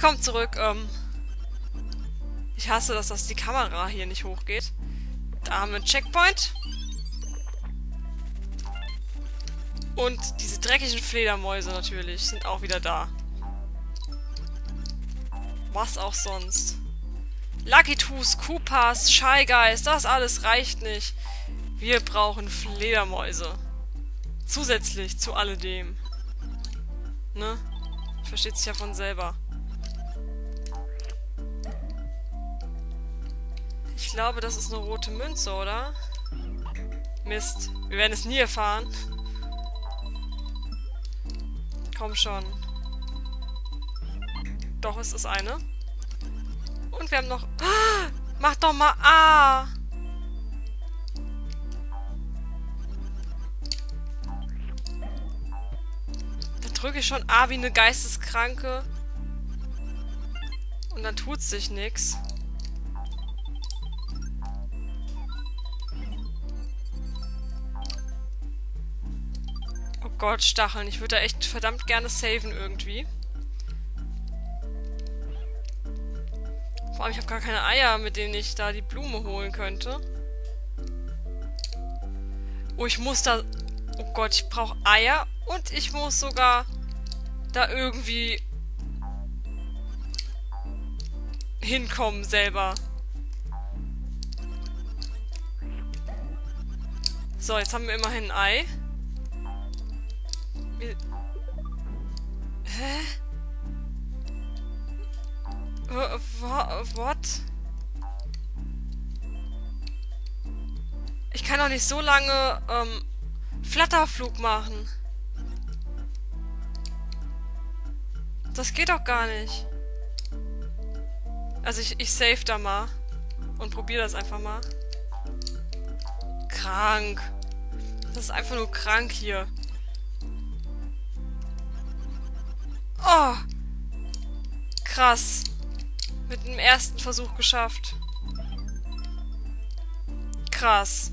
willkommen zurück. Ähm, ich hasse, dass das die Kamera hier nicht hochgeht. Da haben wir einen Checkpoint. Und diese dreckigen Fledermäuse natürlich sind auch wieder da. Was auch sonst. Lucky Tooth, Koopas, Shy Guys, das alles reicht nicht. Wir brauchen Fledermäuse. Zusätzlich zu alledem. Ne? Versteht sich ja von selber. Ich glaube, das ist eine rote Münze, oder? Mist. Wir werden es nie erfahren. Komm schon. Doch, es ist eine. Und wir haben noch... Ah, mach doch mal A! Dann drücke ich schon A wie eine Geisteskranke. Und dann tut sich nichts. Gott, Stacheln. Ich würde da echt verdammt gerne saven irgendwie. Vor allem, ich habe gar keine Eier, mit denen ich da die Blume holen könnte. Oh, ich muss da... Oh Gott, ich brauche Eier und ich muss sogar da irgendwie hinkommen selber. So, jetzt haben wir immerhin ein Ei. Wir Hä? What? Ich kann doch nicht so lange ähm, Flatterflug machen. Das geht doch gar nicht. Also ich, ich save da mal. Und probiere das einfach mal. Krank. Das ist einfach nur krank hier. Oh! Krass. Mit dem ersten Versuch geschafft. Krass.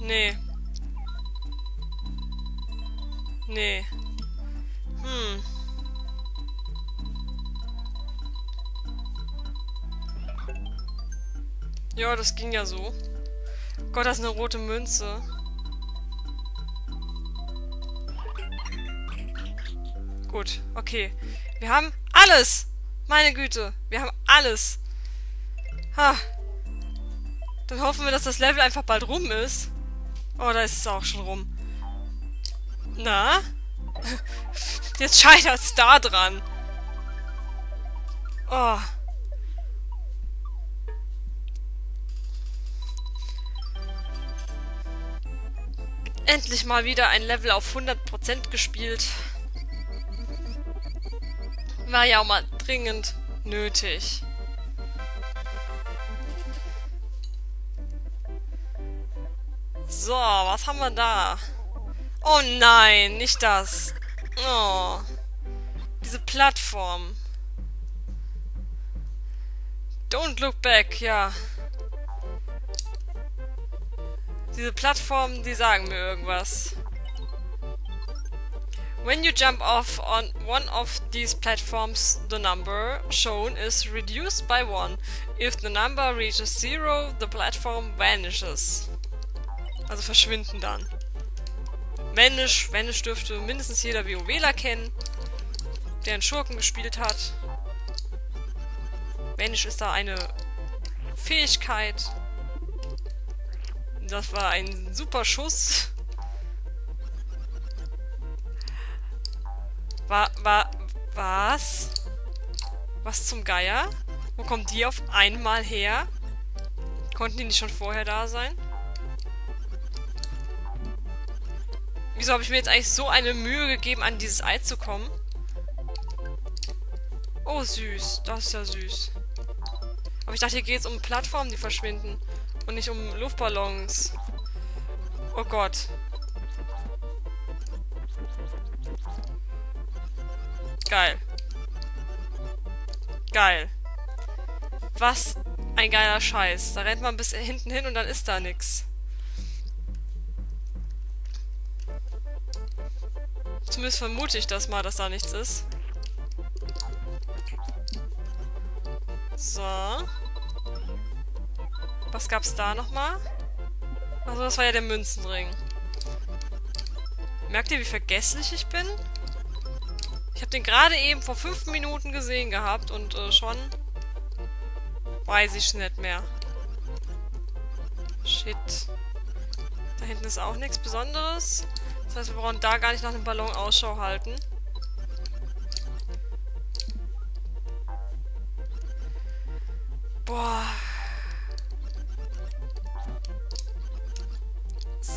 Nee. Nee. Ja, das ging ja so. Gott, das ist eine rote Münze. Gut, okay. Wir haben alles! Meine Güte, wir haben alles. Ha. Dann hoffen wir, dass das Level einfach bald rum ist. Oh, da ist es auch schon rum. Na? Jetzt scheitert es da dran. Oh. Endlich mal wieder ein Level auf 100% gespielt. War ja auch mal dringend nötig. So, was haben wir da? Oh nein, nicht das. Oh. Diese Plattform. Don't look back, ja. Diese Plattformen, die sagen mir irgendwas. When you jump off on one of these platforms, the number shown is reduced by one. If the number reaches zero, the platform vanishes. Also verschwinden dann. Vanish, Vanish dürfte mindestens jeder WoWler kennen, der einen Schurken gespielt hat. Vanish ist da eine Fähigkeit, das war ein super Schuss. War, war, was? Was zum Geier? Wo kommt die auf einmal her? Konnten die nicht schon vorher da sein? Wieso habe ich mir jetzt eigentlich so eine Mühe gegeben, an dieses Ei zu kommen? Oh, süß. Das ist ja süß. Aber ich dachte, hier geht es um Plattformen, die verschwinden. Und nicht um Luftballons. Oh Gott. Geil. Geil. Was? ein geiler Scheiß. Da rennt man bis hinten hin und dann ist da nix. Zumindest vermute ich das mal, dass da nichts ist. So. Was gab's da nochmal? Also das war ja der Münzenring. Merkt ihr, wie vergesslich ich bin? Ich habe den gerade eben vor fünf Minuten gesehen gehabt und äh, schon weiß ich nicht mehr. Shit. Da hinten ist auch nichts Besonderes. Das heißt, wir brauchen da gar nicht nach dem Ballon Ausschau halten.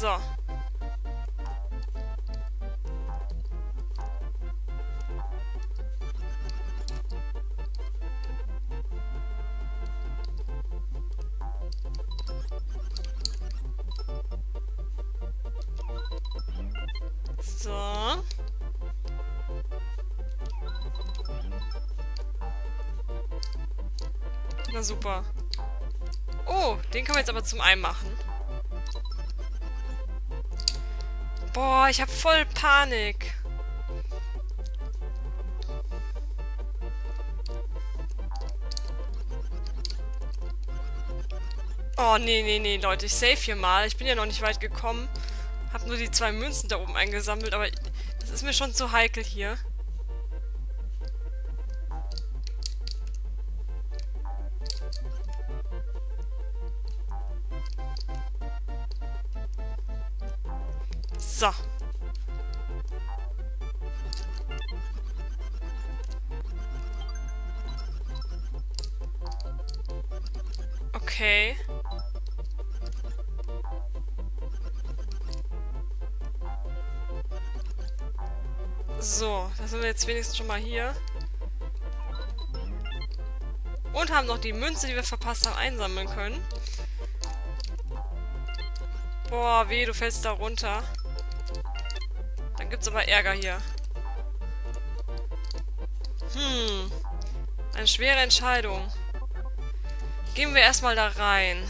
So. So. Na super. Oh, den können wir jetzt aber zum einen machen. Boah, ich habe voll Panik. Oh, nee, nee, nee, Leute, ich save hier mal. Ich bin ja noch nicht weit gekommen. Hab nur die zwei Münzen da oben eingesammelt, aber das ist mir schon zu heikel hier. So. Okay. So, da sind wir jetzt wenigstens schon mal hier. Und haben noch die Münze, die wir verpasst haben, einsammeln können. Boah, weh, du fällst da runter. Gibt's aber Ärger hier. Hm. Eine schwere Entscheidung. Gehen wir erstmal da rein.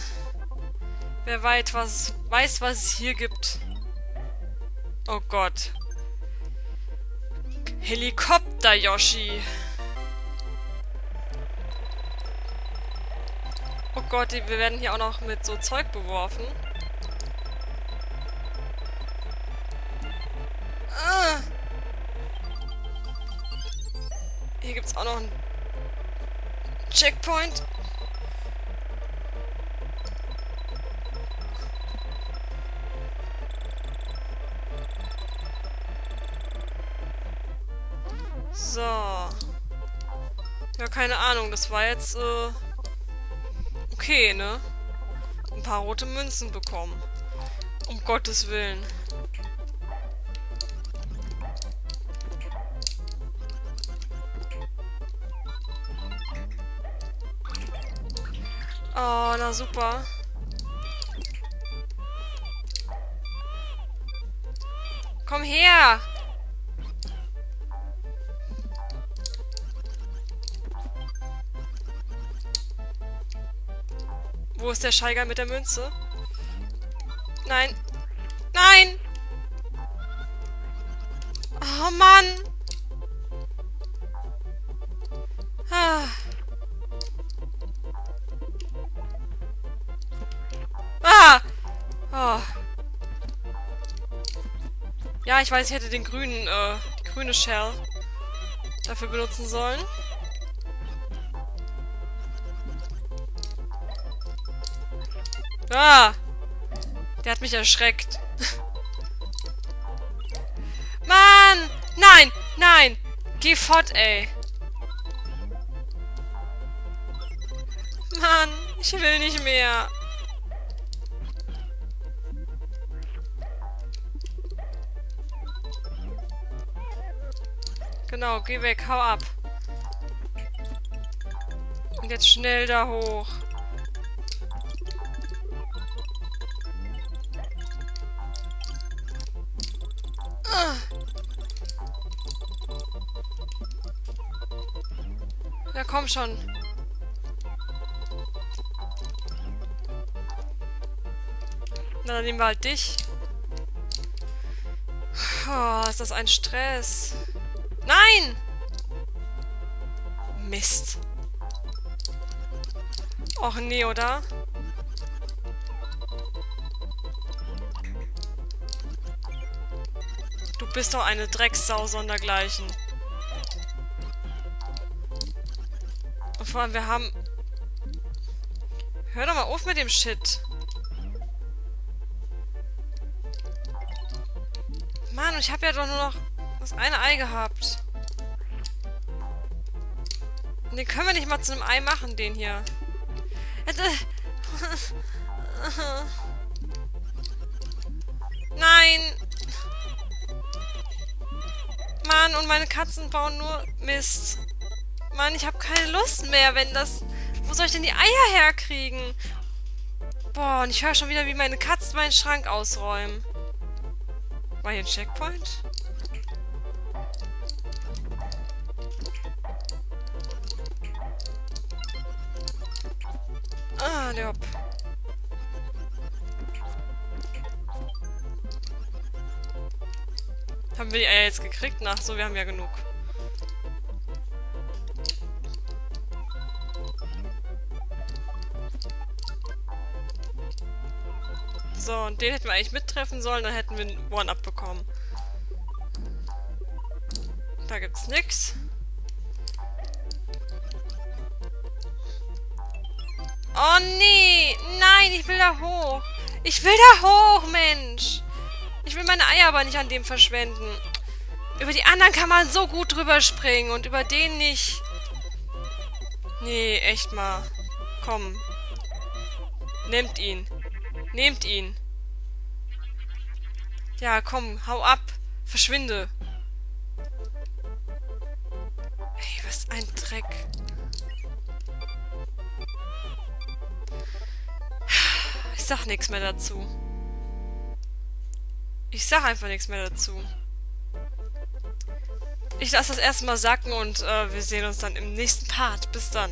Wer weiß, was, weiß, was es hier gibt. Oh Gott. Helikopter, Yoshi. Oh Gott, wir werden hier auch noch mit so Zeug beworfen. Hier gibt's auch noch einen Checkpoint. So. Ja, keine Ahnung. Das war jetzt, äh, okay, ne? Ein paar rote Münzen bekommen. Um Gottes Willen. Oh, na super. Komm her! Wo ist der Scheiger mit der Münze? Nein. Nein! Oh Mann! Oh. Ja, ich weiß, ich hätte den grünen, äh, grüne Shell dafür benutzen sollen. Ah! Der hat mich erschreckt. Mann! Nein! Nein! Geh fort, ey! Mann! Ich will nicht mehr! Genau, geh weg, hau ab. Und jetzt schnell da hoch. Ah. Ja, komm schon. Na, dann nehmen wir halt dich. Oh, ist das ein Stress. Mist. Och nee, oder? Du bist doch eine Drecksau sondergleichen. Und vor allem, wir haben... Hör doch mal auf mit dem Shit. Mann, ich habe ja doch nur noch das eine Ei gehabt. Den können wir nicht mal zu einem Ei machen, den hier. Nein! Mann, und meine Katzen bauen nur Mist. Mann, ich habe keine Lust mehr, wenn das... Wo soll ich denn die Eier herkriegen? Boah, und ich höre schon wieder, wie meine Katzen meinen Schrank ausräumen. War hier ein Checkpoint? Ah, der Hopp. Haben wir die Eier jetzt gekriegt? Ach so, wir haben ja genug. So, und den hätten wir eigentlich mittreffen sollen, dann hätten wir einen One-Up bekommen. Da gibt's nix. Oh nee! Nein, ich will da hoch! Ich will da hoch, Mensch! Ich will meine Eier aber nicht an dem verschwenden. Über die anderen kann man so gut drüber springen und über den nicht. Nee, echt mal. Komm. Nehmt ihn. Nehmt ihn. Ja, komm, hau ab. Verschwinde. Ey, was ein Dreck. Sag nichts mehr dazu. Ich sag einfach nichts mehr dazu. Ich lasse das erstmal sacken und äh, wir sehen uns dann im nächsten Part. Bis dann.